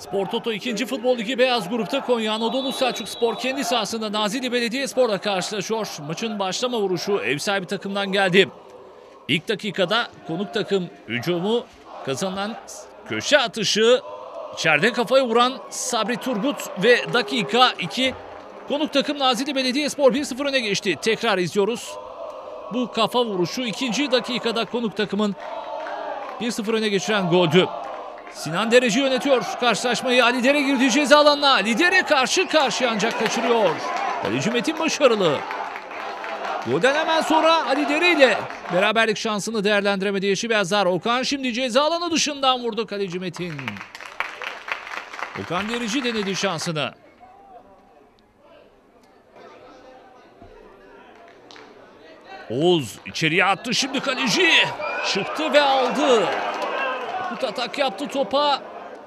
Spor Toto 2. Futbol Ligi Beyaz Grup'ta Konya Anadolu Selçuk Spor kendi sahasında Nazilli Belediyespor'la karşılaşıyor. Maçın başlama vuruşu ev sahibi takımdan geldi. İlk dakikada konuk takım hücumu kazanılan köşe atışı içeride kafaya vuran Sabri Turgut ve dakika 2 konuk takım Nazilli Belediyespor 1-0 öne geçti. Tekrar izliyoruz. Bu kafa vuruşu ikinci dakikada konuk takımın 1-0 öne geçiren goldü. Sinan Dereci yönetiyor karşılaşmayı. Ali Dere girdi ceza alanına. Ali Dere karşı karşıya ancak kaçırıyor. Kaleci Metin başarılı. Golden hemen sonra Ali Dere ile beraberlik şansını değerlendiremedi Yeşil Beyazlar. Okan şimdi ceza alanı dışından vurdu kaleci Metin. Okan Derici denedi şansını. Oğuz içeriye attı şimdi kaleci. Çıktı ve aldı. Kut atak yaptı topa.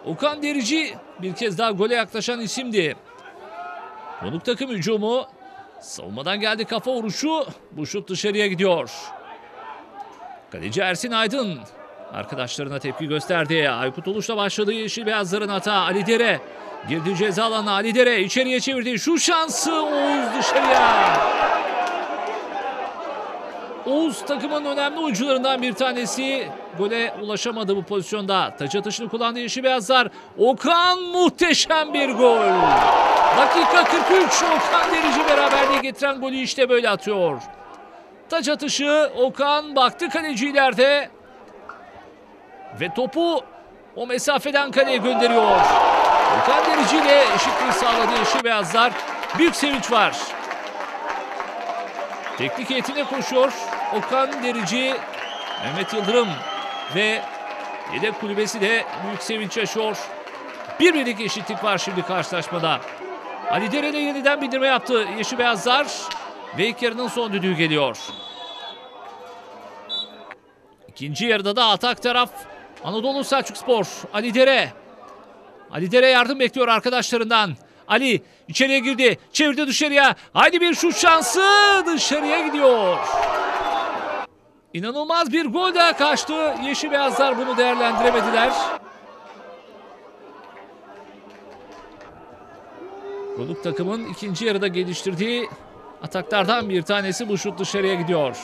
Okan Derici bir kez daha gole yaklaşan isimdi. Konuk takım hücumu. Savunmadan geldi kafa vuruşu. Bu şut dışarıya gidiyor. Kaleci Ersin Aydın. Arkadaşlarına tepki gösterdi. Aykut Uluş'la başladı Yeşil Beyazların hata. Ali Dere. Girdi ceza alanına Ali Dere. içeriye çevirdi. Şu şansı Oğuz dışarıya. Oğuz takımın önemli oyuncularından bir tanesi. Gole ulaşamadı bu pozisyonda. Taç atışını kullandı Yeşil Beyazlar. Okan muhteşem bir gol. Dakika 43 Okan Derici beraberliği getiren golü işte böyle atıyor. Taç atışı Okan baktı kaleci ileride. Ve topu o mesafeden kaleye gönderiyor. Okan Derici ile eşitliği sağladı Yeşil Beyazlar. Büyük sevinç var. Teknik heyetine koşuyor. Okan Derici, Mehmet Yıldırım ve yedek kulübesi de büyük sevinç yaşıyor. Bir birlik eşitlik var şimdi karşılaşmada. Ali Dere de yeniden bildirme yaptı Yeşil Beyazlar ve ilk yarının son düdüğü geliyor. İkinci yarıda da atak taraf Anadolu Selçuk Spor. Ali Dere. Ali Dere yardım bekliyor arkadaşlarından. Ali içeriye girdi. Çevirdi dışarıya. Haydi bir şut şansı. Dışarıya gidiyor. İnanılmaz bir gol daha kaçtı. Yeşil Beyazlar bunu değerlendiremediler. Konuk takımın ikinci yarıda geliştirdiği ataklardan bir tanesi bu şut dışarıya gidiyor.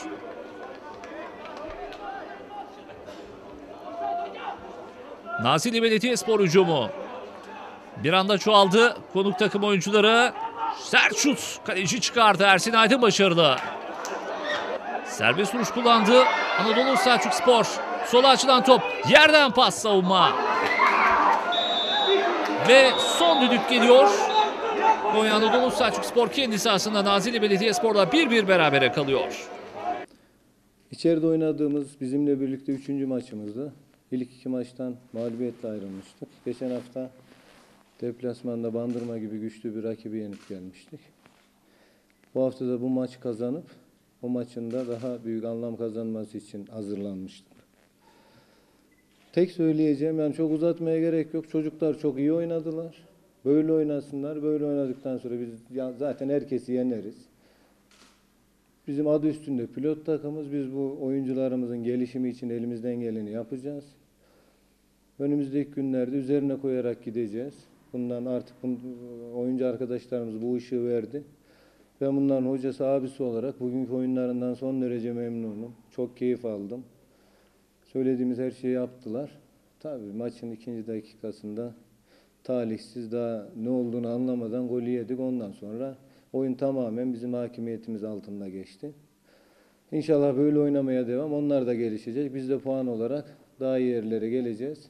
Nazilli Belediyespor hücumu. Bir anda çoğaldı konuk takım oyuncuları. Sert şut. Kaleci çıkardı. Ersin Aydın başarılı. Serbest vuruş kullandı. Anadolu Selçuk Spor. Sola açılan top. Yerden pas savunma. Ve son düdük geliyor. Konya Anadolu Selçuk Spor kendi sahasında Nazilli Belediyespor'la 1-1 berabere kalıyor. İçeride oynadığımız bizimle birlikte üçüncü maçımızdı. İlk iki maçtan mağlubiyetle ayrılmıştık. Geçen hafta deplasmanda Bandırma gibi güçlü bir rakibi yenip gelmiştik. Bu hafta da bu maç kazanıp o maçın da daha büyük anlam kazanması için hazırlanmıştık. Tek söyleyeceğim yani çok uzatmaya gerek yok. Çocuklar çok iyi oynadılar. Böyle oynasınlar. Böyle oynadıktan sonra biz zaten herkesi yeneriz. Bizim adı üstünde pilot takımız. Biz bu oyuncularımızın gelişimi için elimizden geleni yapacağız. Önümüzdeki günlerde üzerine koyarak gideceğiz. Bundan artık oyuncu arkadaşlarımız bu ışığı verdi. Ben bunların hocası, abisi olarak bugünkü oyunlarından son derece memnunum. Çok keyif aldım. Söylediğimiz her şeyi yaptılar. Tabii maçın ikinci dakikasında talihsiz daha ne olduğunu anlamadan golü yedik. Ondan sonra oyun tamamen bizim hakimiyetimiz altında geçti. İnşallah böyle oynamaya devam. Onlar da gelişecek. Biz de puan olarak daha iyi yerlere geleceğiz.